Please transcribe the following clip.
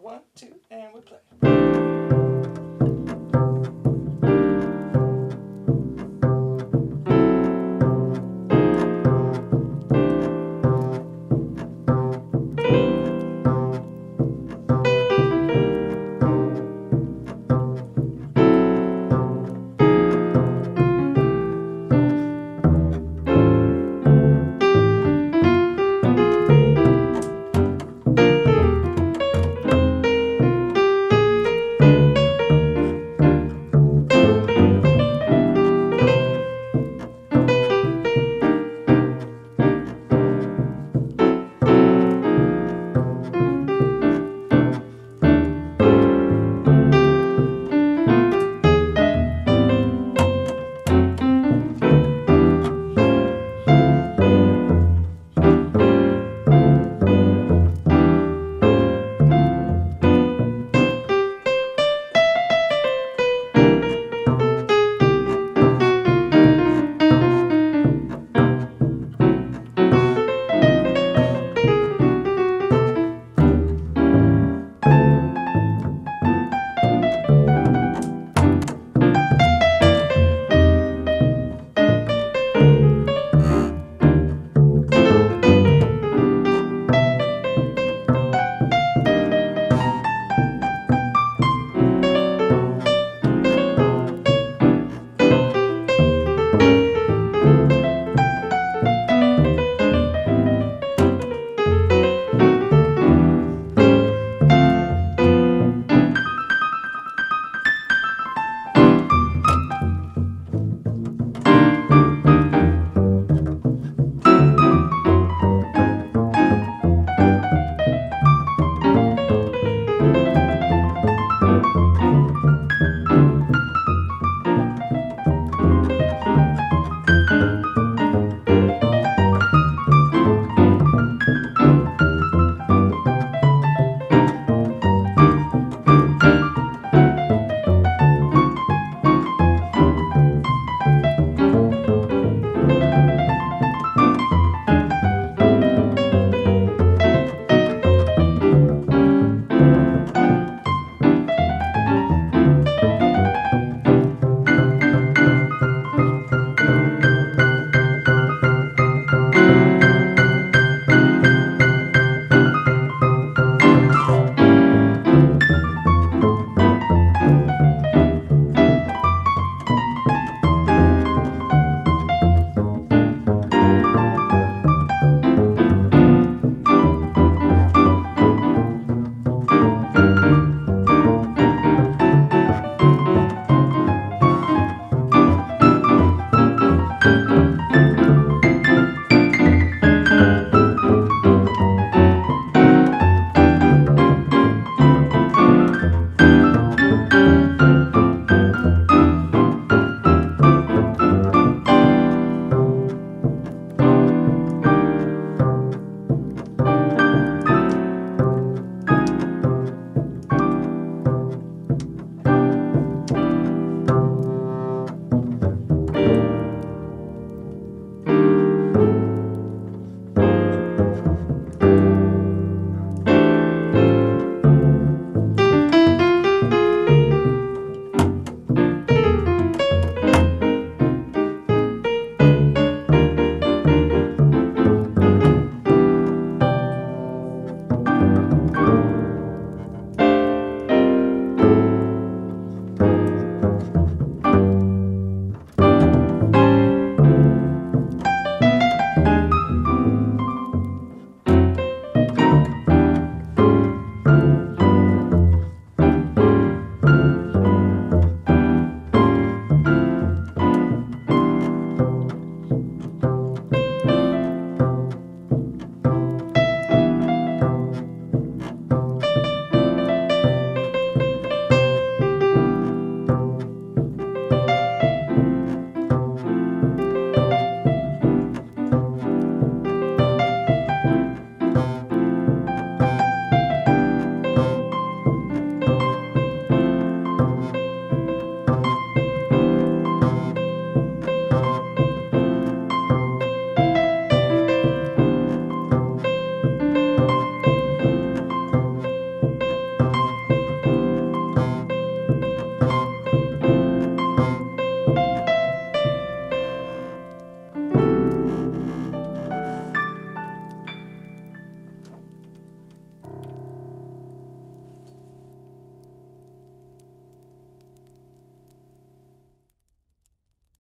One, two, and we play.